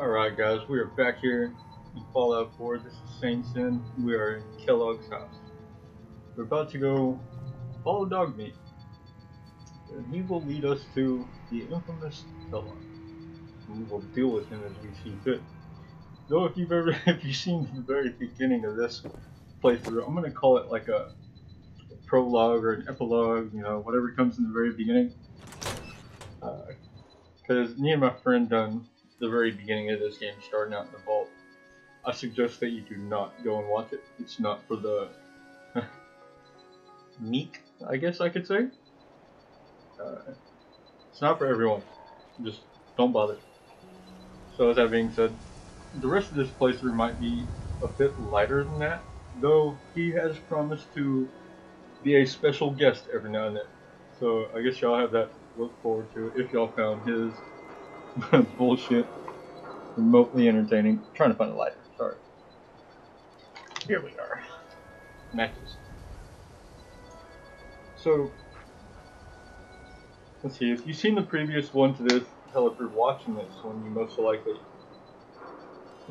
Alright guys, we are back here in Fallout 4. This is Saint-Sin. We are in Kellogg's house. We're about to go follow Dogmeat. And he will lead us to the infamous Kellogg. We will deal with him as we see fit. Though if you've ever if you've seen the very beginning of this playthrough, I'm gonna call it like a, a prologue or an epilogue, you know, whatever comes in the very beginning. Because uh, me and my friend done the very beginning of this game, starting out in the vault, I suggest that you do not go and watch it. It's not for the meek, I guess I could say. Uh, it's not for everyone. Just don't bother. So with that being said, the rest of this playthrough might be a bit lighter than that, though he has promised to be a special guest every now and then. So I guess y'all have that look forward to if y'all found his bullshit. Remotely entertaining. I'm trying to find a lighter. Sorry. Here we are. Matches. So, let's see. If you've seen the previous one to this, hell, if you're watching this one, you most likely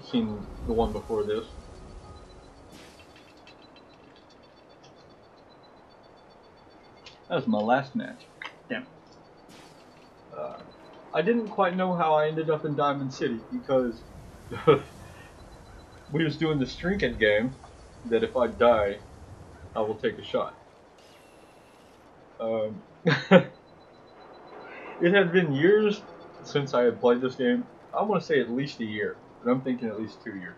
seen the one before this. That was my last match. Damn. Uh, I didn't quite know how I ended up in Diamond City because we was doing this drinking game that if I die, I will take a shot. Um, it had been years since I had played this game. I want to say at least a year, but I'm thinking at least two years.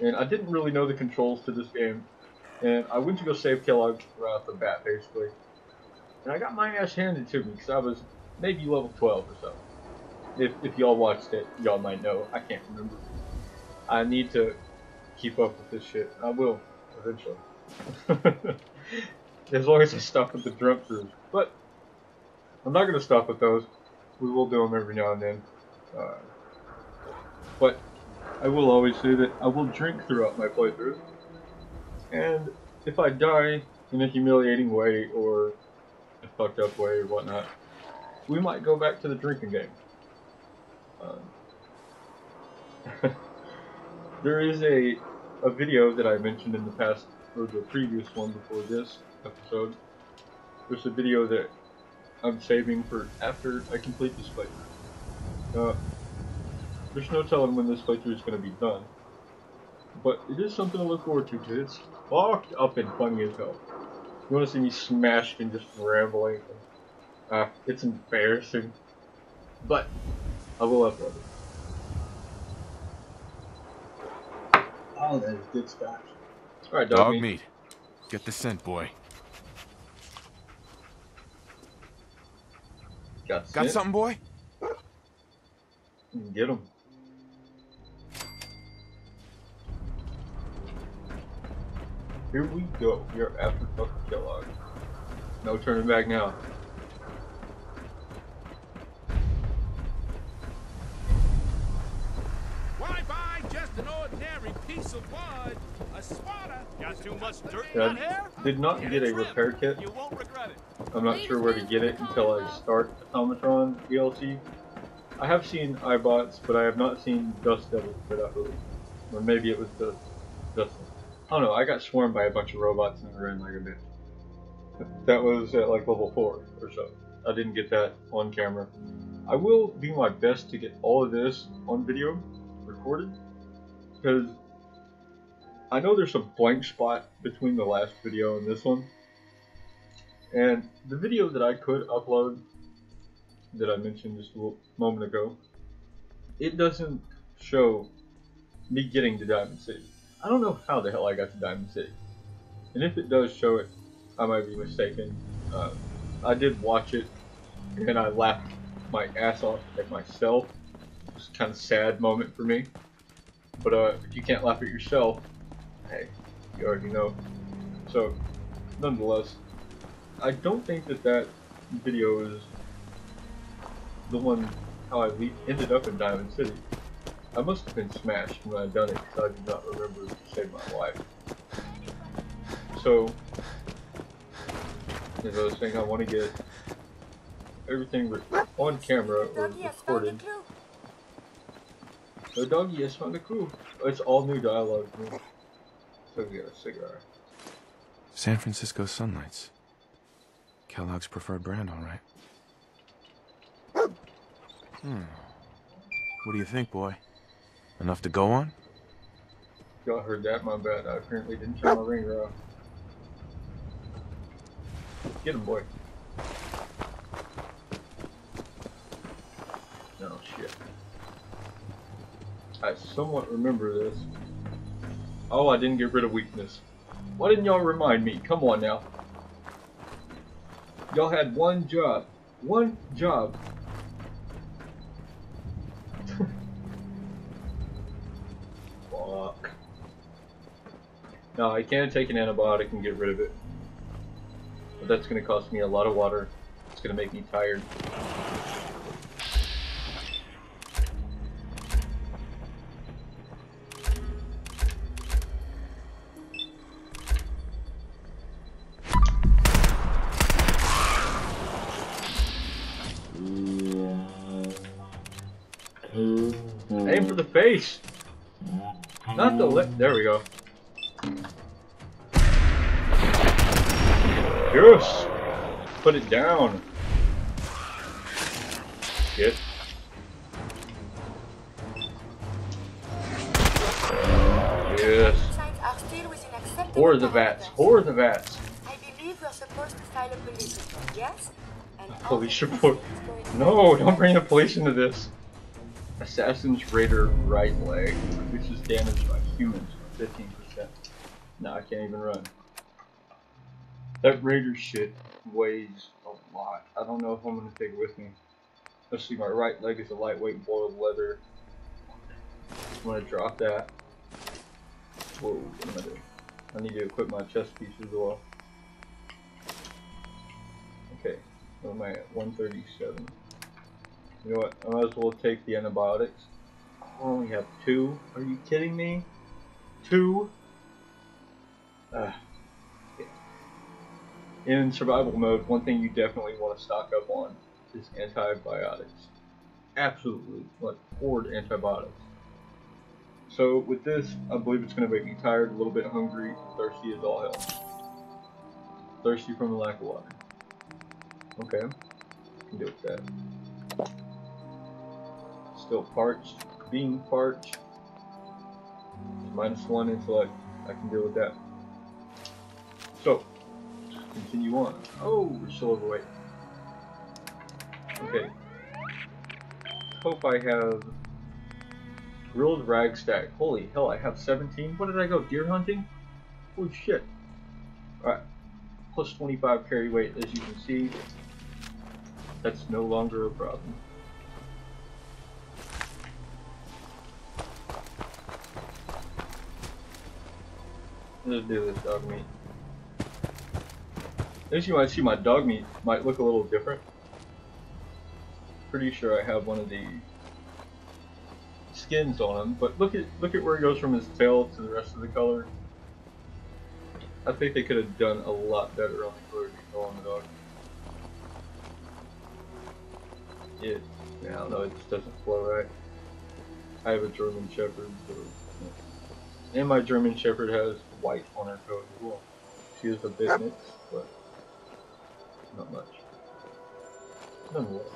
And I didn't really know the controls to this game, and I went to go save Kellogg right off the bat, basically. And I got my ass handed to me because I was maybe level 12 or so. If, if y'all watched it, y'all might know. I can't remember. I need to keep up with this shit. I will, eventually. as long as I stop with the drunk crews. But, I'm not going to stop with those. We will do them every now and then. Uh, but, I will always say that I will drink throughout my playthroughs. And if I die in a humiliating way or a fucked up way or whatnot, we might go back to the drinking game. Um, there is a a video that I mentioned in the past, or the previous one before this episode. There's a video that I'm saving for after I complete this playthrough. Uh, there's no telling when this playthrough is going to be done, but it is something to look forward to because it's fucked up and funny as hell. You want to see me smashed and just rambling and uh, it's embarrassing. But, I will upload it. Oh, that is good scotch. Alright, dog, dog meat. meat. Get the scent, boy. Got, Got something, boy? Get him. Here we go. We are after fucking Kellogg. No turning back now. Why buy just an ordinary piece of wood? A spotter got too much dirt Yeah, in here? I did not get a repair kit. You won't regret it. I'm not sure where to get it until I start Automatron DLC. I have seen iBots, but I have not seen Dust Devil for that movie. Or maybe it was the Dust. I don't know. I got swarmed by a bunch of robots and ran like a bitch. That was at like level four or so. I didn't get that on camera. I will do my best to get all of this on video recorded because I know there's a blank spot between the last video and this one. And the video that I could upload that I mentioned just a little moment ago, it doesn't show me getting to Diamond City. I don't know how the hell I got to Diamond City. And if it does show it, I might be mistaken. Uh, I did watch it, and I laughed my ass off at myself. It was kind of sad moment for me. But uh, if you can't laugh at yourself, hey, you already know. So, nonetheless, I don't think that that video is the one how I ended up in Diamond City. I must have been smashed when I done it because I do not remember to save my life. So, as I was saying, I want to get everything on camera or Dougie, I found the recorded. No doggy, yes, found the crew. It's all new dialogue. Man. We got a cigar. San Francisco Sunlights. Kellogg's preferred brand, all right. Hmm. What do you think, boy? Enough to go on? Y'all heard that? My bad. I apparently didn't turn my ringer off. Get him, boy. No shit. I somewhat remember this. Oh, I didn't get rid of weakness. Why didn't y'all remind me? Come on now. Y'all had one job. One job. Fuck. No, I can't take an antibiotic and get rid of it. But that's gonna cost me a lot of water. It's gonna make me tired. There we go. Yes! Put it down. Shit. Yes. Signs are still within acceptable Whore the vats. Or the vats. I believe you're supposed to file a police report, yes? And Police report. this, it's going to No, don't bring the police into this. Assassin's Raider right leg, which is damaged by humans by 15%. No, I can't even run. That Raider shit weighs a lot. I don't know if I'm gonna take it with me. Let's see, my right leg is a lightweight boiled leather. I'm gonna drop that. Whoa, what am I doing? I need to equip my chest piece as well. Okay, am I at? 137. You know what? I might as well take the antibiotics. I only have two. Are you kidding me? Two? Ah. Yeah. In survival mode, one thing you definitely want to stock up on is antibiotics. Absolutely. Like, hoard antibiotics. So, with this, I believe it's going to make me tired, a little bit hungry, thirsty as all hell. Thirsty from the lack of water. Okay. Can deal with that. Still parched. Being parched. Minus one intellect. I can deal with that. So, continue on. Oh, we're still overweight. Okay. Hope I have grilled radstag. Holy hell, I have 17. What did I go? Deer hunting? Holy shit. Alright. Plus 25 carry weight, as you can see. That's no longer a problem. Let's do this dog meat. As you might see, my dog meat might look a little different. Pretty sure I have one of the skins on him, but look at look at where he goes from his tail to the rest of the color. I think they could have done a lot better on the color on the dog. It, yeah, I don't know, it just doesn't flow right. I have a German Shepherd, so, yeah. and my German Shepherd has white on her coat as well. She is a bit mixed, but not much. Nonetheless.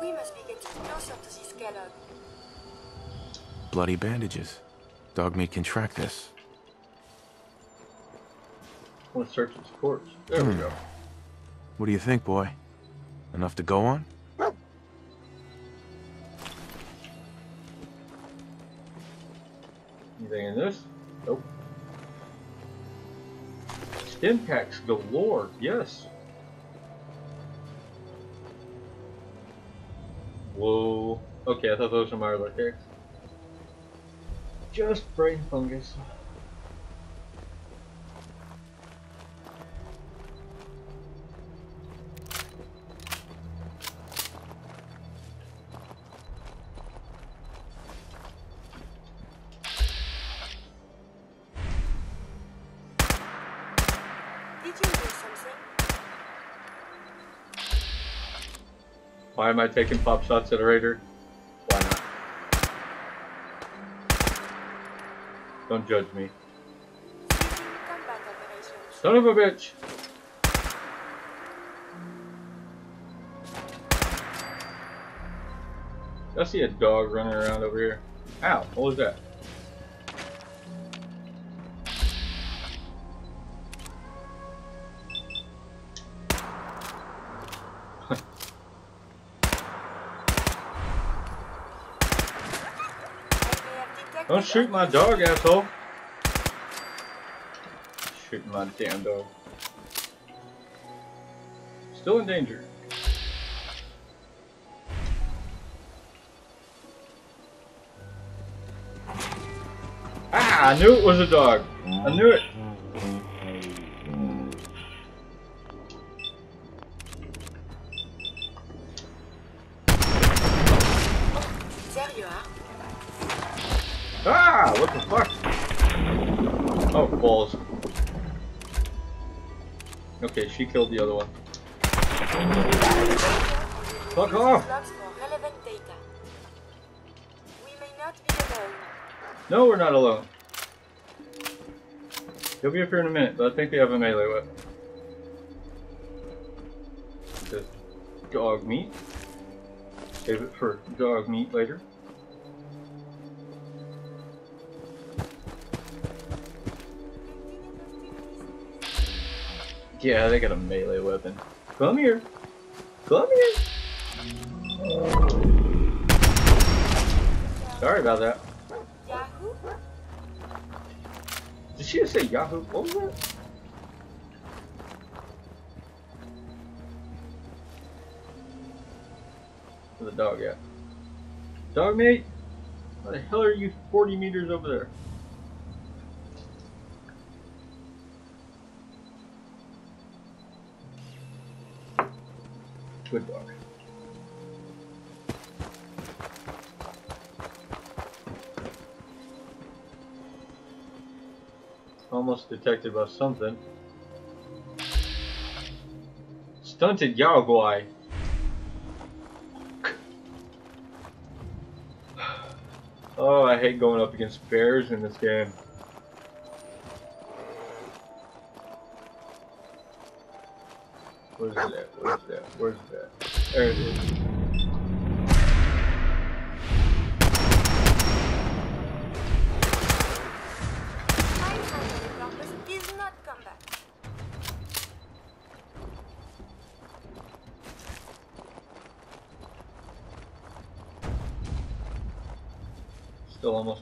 We must be getting closer to this Kellogg. Bloody bandages. Dogmeat can track this. I want to search his corpse. There we hmm. go. What do you think, boy? Enough to go on? Anything in this? Nope. Stimpaks galore, yes. Whoa. Okay, I thought those were my other picks. Just brain fungus. Why am I taking pop shots at a raider? Why not? Don't judge me. Son of a bitch! I see a dog running around over here. Ow, what was that? Don't shoot my dog, asshole! Shooting my damn dog. Still in danger. Ah, I knew it was a dog. I knew it. No, we're not alone. He'll be up here in a minute, but I think they have a melee weapon. Just dog meat. Save it for dog meat later. Yeah, they got a melee weapon. Come here. Come here. Sorry about that. She just say Yahoo? What was that? Where's the dog at? Dog mate? How the hell are you 40 meters over there? Good dog. Almost detected by something. Stunted Yaoguai. Oh, I hate going up against bears in this game.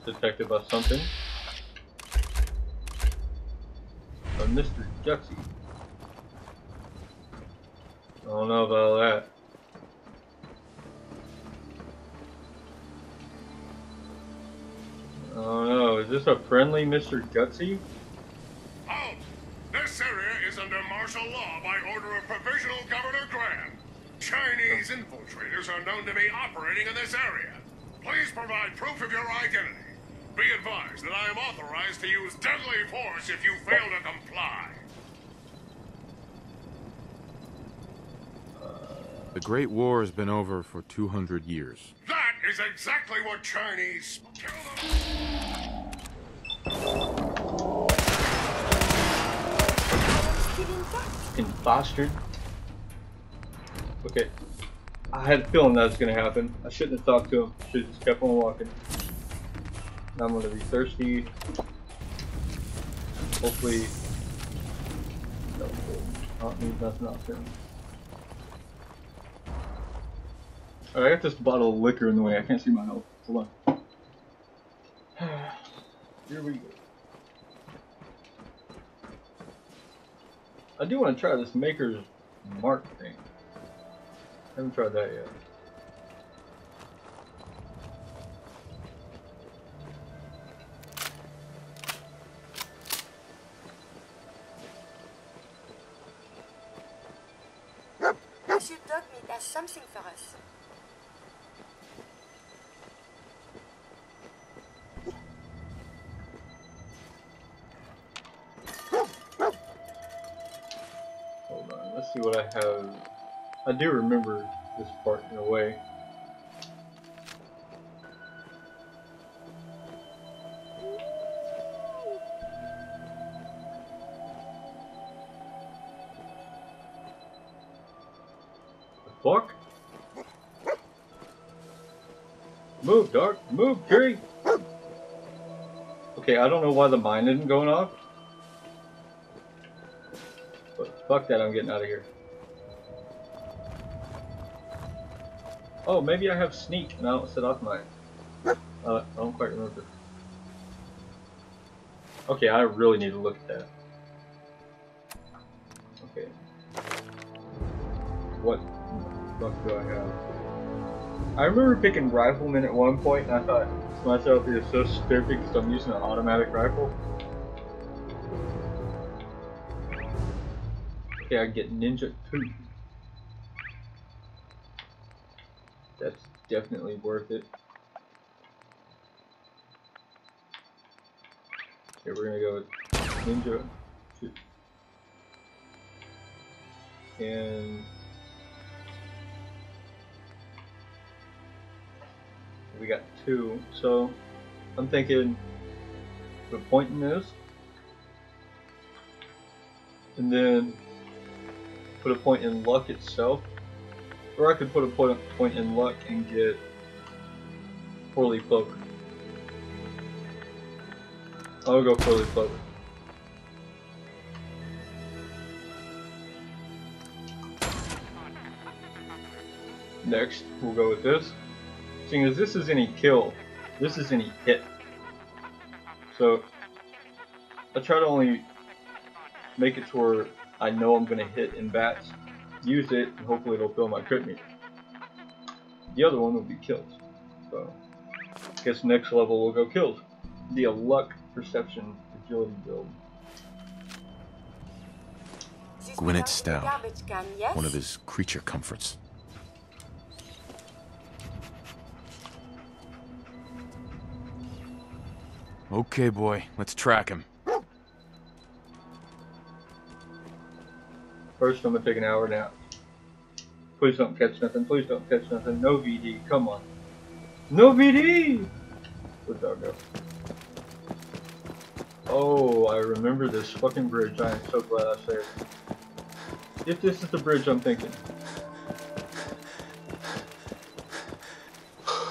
Detected by something. A Mr. Gutsy. I don't know about that. Oh no, is this a friendly Mr. Gutsy? Halt! This area is under martial law by order of Provisional Governor Grant. Chinese infiltrators are known to be operating in this area. Please provide proof of your identity. Be advised that I am authorized to use deadly force if you fail to comply. The Great War has been over for 200 years. That is exactly what Chinese kill them. Fucking bastard. Okay. I had a feeling that was gonna happen. I shouldn't have talked to him. Should have just kept on walking. I'm gonna be thirsty. Hopefully. I don't need nothing else here. Alright, I got this bottle of liquor in the way. I can't see my health. Hold on. Here we go. I do want to try this Maker's Mark thing. haven't tried that yet. Do remember this part in a way. The fuck? Move, dog. Move, tree. Okay, I don't know why the mine isn't going off. But fuck that, I'm getting out of here. Oh, maybe I have sneak and I don't set off mine. Uh, I don't quite remember. Okay, I really need to look at that. Okay. What the fuck do I have? I remember picking rifleman at one point and I thought to myself, it is so stupid because I'm using an automatic rifle. Okay, I get ninja 2. That's definitely worth it. Okay, we're gonna go ninja 2. And we got two, so I'm thinking a point in this, and then put a point in luck itself, or I could put a point point in luck and get four leaf clover. I'll go four leaf clover. Next, we'll go with this. Seeing as this is any kill, this is any hit. So, I try to only make it to where I know I'm going to hit in VATS, use it, and hopefully it'll fill my crit meter. The other one will be killed. So, I guess next level we'll go killed. Be a luck, perception, agility build. This Gwyneth belongs in the Stow. can, yes? One of his creature comforts. Okay, boy, let's track him. First, I'm gonna take an hour nap. Please don't catch nothing. Please don't catch nothing. No VD. Come on. No VD! Where'd dog go? Oh, I remember this fucking bridge. I am so glad I saved. If this is the bridge I'm thinking.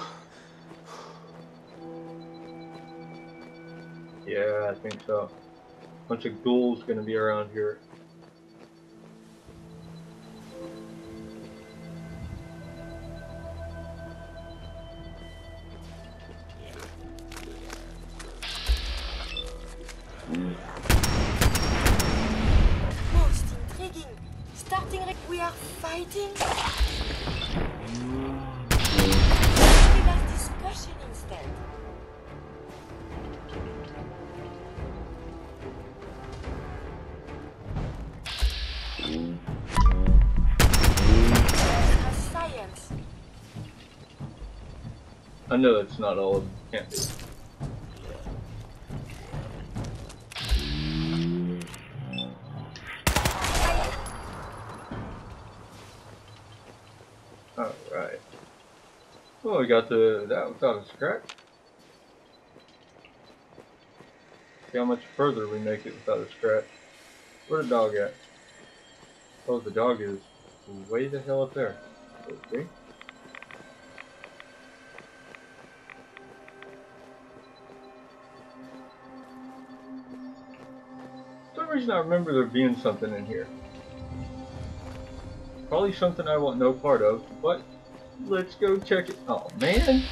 Yeah, I think so. Bunch of ghouls gonna be around here. Most intriguing. Starting we are fighting. Discussion instead. I know it's not all. Can't be. We got the that without a scratch. See how much further we make it without a scratch. Where the dog at? Oh, the dog is way the hell up there. Okay. For some reason I remember there being something in here. Probably something I want no part of, but let's go check it. Oh man!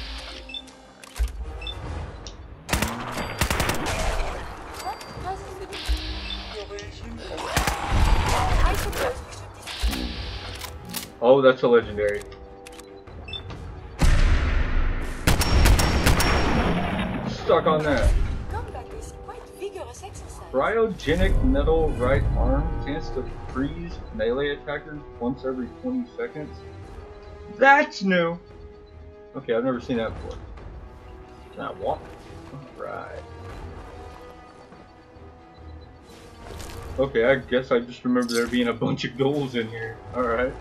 Oh, that's a legendary. Stuck on that. Cryogenic metal right arm. Chance to freeze melee attackers once every 20 seconds. That's new! Okay, I've never seen that before. Can I walk? Alright. Okay, I guess I just remember there being a bunch of goals in here. Alright.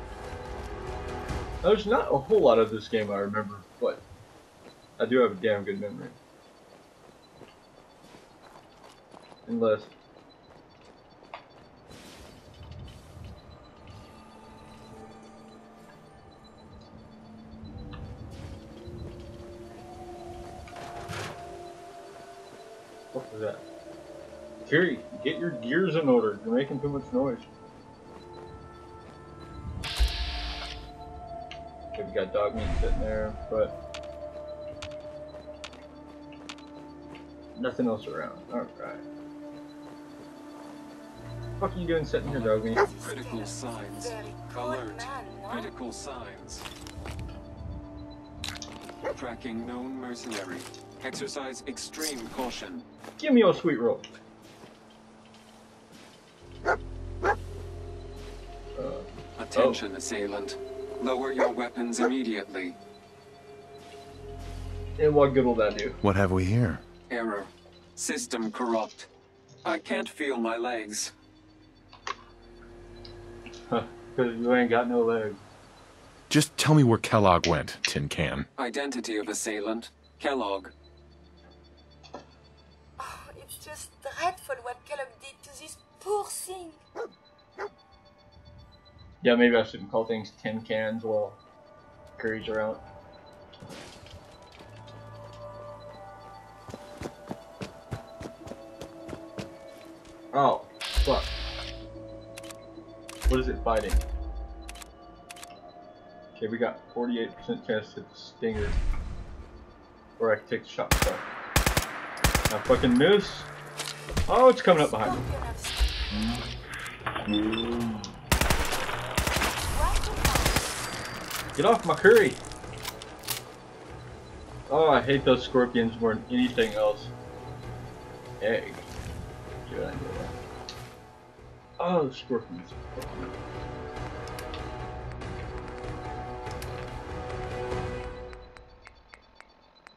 There's not a whole lot of this game I remember, but I do have a damn good memory. Unless that? Get your gears in order. You're making too much noise. Okay, we got dog meat sitting there, but nothing else around. Alright. What are you doing sitting here, dog meat? Critical signs. Alert. Critical signs. Tracking known mercenary. Exercise extreme caution. Give me your sweet roll. Uh, Attention, assailant. Lower your weapons immediately. and what good will that do? What have we here? Error. System corrupt. I can't feel my legs. Huh, because you ain't got no legs. Just tell me where Kellogg went, Tin Can. Identity of assailant. Kellogg. Yeah, maybe I shouldn't call things tin cans while Curie's around. Oh, fuck. What is it fighting? Okay, we got 48% chance to the stinger. Or I can take the shot stuff. Now fucking moose! Oh, it's coming up behind me. Of What the fuck? Get off my Curie! Oh, I hate those scorpions more than anything else. Egg. Oh, scorpions.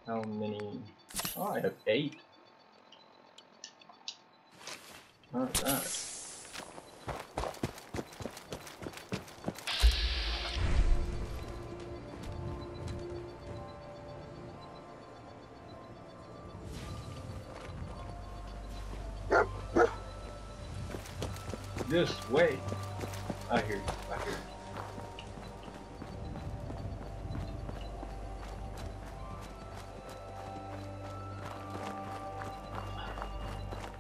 How many? Oh, I have eight. Not This way. I hear you. I hear you.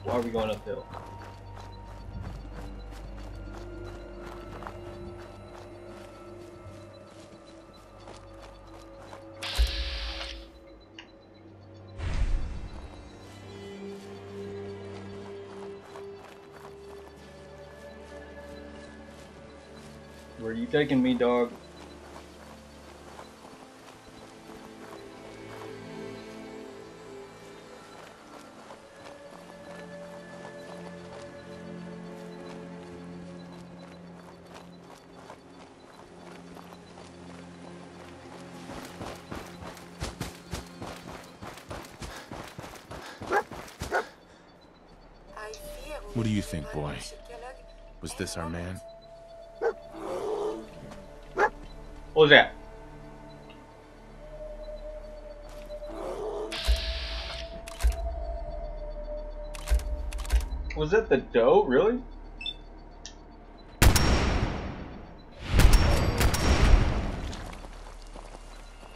Why are we going uphill? You taking me, dog? What do you think, boy? Was this our man? What was that? Was that the dough? Really?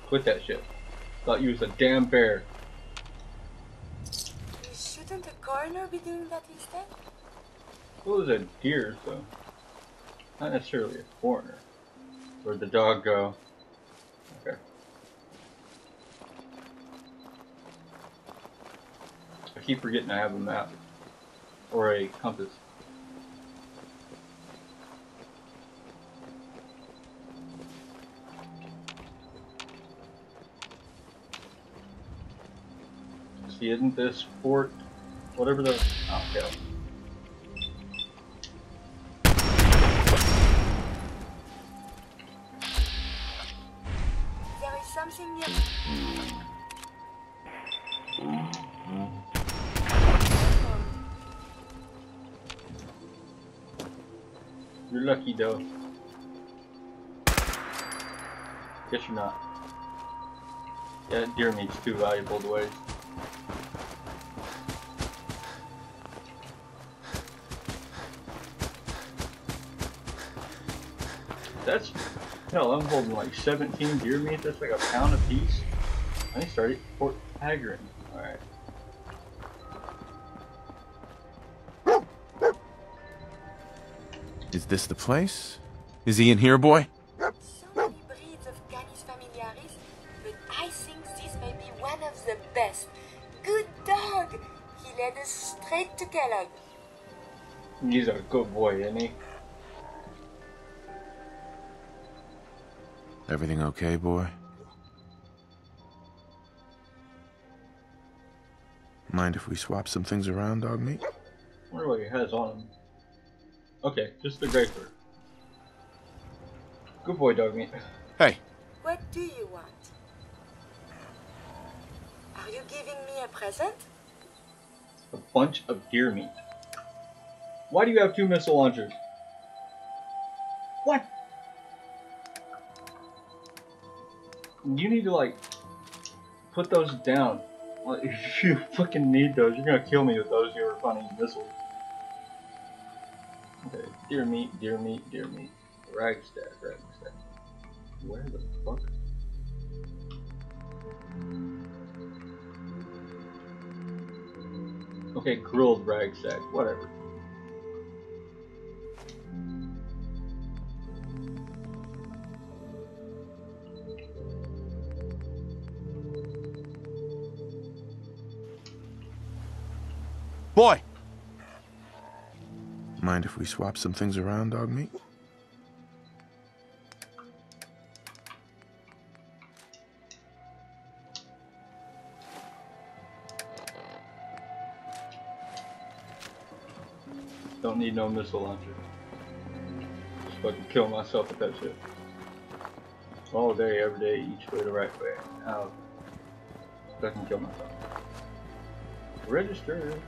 Quit that shit. Thought you was a damn bear. Shouldn't the coroner be doing that instead? It was a deer, though? Not necessarily a foreigner. Where'd the dog go? Okay. I keep forgetting I have a map. Or a compass. See, isn't this fort, whatever the, oh, okay. You're lucky though. Guess you're not. Yeah, deer meat's too valuable to waste. That's hell. I'm holding like 17 deer meat. That's like a pound a piece. I need to start eating Fort Hagen. All right. Is this the place? Is he in here, boy? So many breeds of Canis familiaris, but I think this may be one of the best. Good dog! He led us straight to Kellogg. He's a good boy, isn't he? Everything okay, boy? Mind if we swap some things around, dog meat? wonder what he has on him. Okay, just the gray fur. Good boy, dog meat. Hey, What do you want? Are you giving me a present? A bunch of deer meat. Why do you have two missile launchers? You need to like put those down. Like, if you fucking need those, you're gonna kill me with those. You were funny missiles. Okay, deer meat, deer meat, deer meat. Radstag, radstag. Where the fuck? Okay, grilled radstag, whatever. Boy! Mind if we swap some things around, dog meat? Don't need no missile launcher. Just fucking kill myself with that shit. All day, every day, each way the right way. Now, fucking kill myself. Register.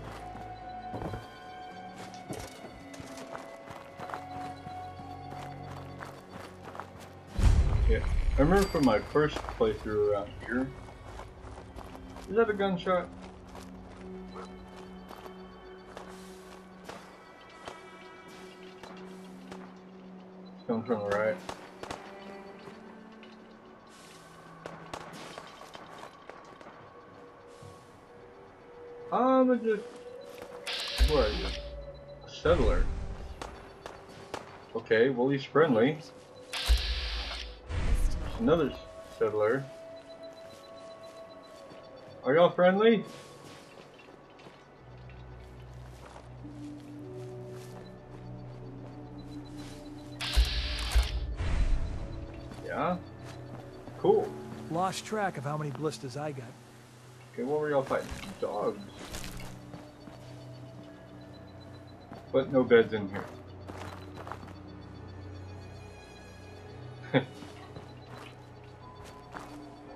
I remember from my first playthrough around here. Is that a gunshot? It's coming from the right. I'm a just. Where are you? A settler. Okay, well he's friendly. Another settler. Are y'all friendly? Yeah? Cool. Lost track of how many blisters I got. Okay, what were y'all fighting? Dogs. But no beds in here.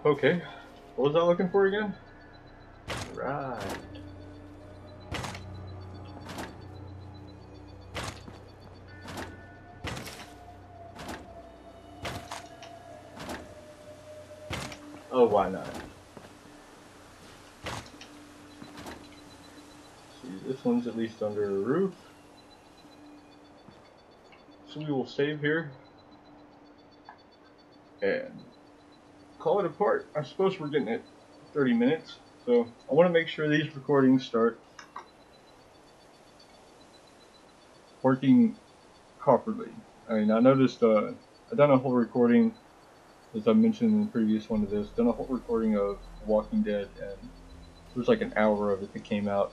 Okay. What was I looking for again? Right. Oh, why not? See, this one's at least under a roof. So we will save here. And call it a part. I suppose we're getting it 30 minutes. So I want to make sure these recordings start working properly. I mean, I noticed uh, I've done a whole recording, as I mentioned in the previous one of this, done a whole recording of Walking Dead, and there was like an hour of it that came out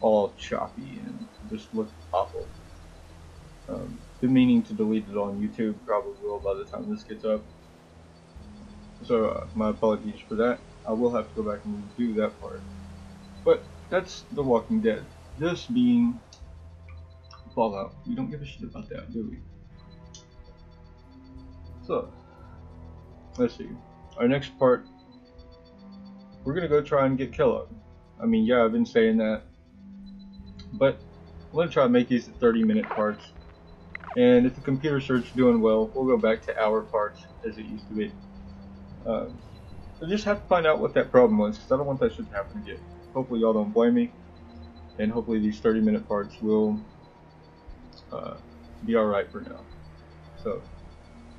all choppy and just looked awful. Um, been meaning to delete it on YouTube, probably will by the time this gets up. So uh, my apologies for that. I will have to go back and do that part. But that's The Walking Dead. This being Fallout. We don't give a shit about that, do we? So, let's see. Our next part, we're gonna go try and get Kellogg. I mean, yeah, I've been saying that, but I'm gonna try and make these 30 minute parts. And if the computer search doing well, we'll go back to hour parts as it used to be. Uh, I just have to find out what that problem was because I don't want that shit to happen again. Hopefully y'all don't blame me, and hopefully these 30 minute parts will uh, be alright for now. So,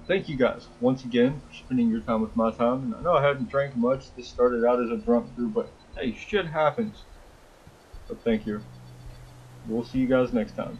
thank you guys once again for spending your time with my time. And I know I hadn't drank much. This started out as a drunk brew, but hey, shit happens. So thank you. We'll see you guys next time.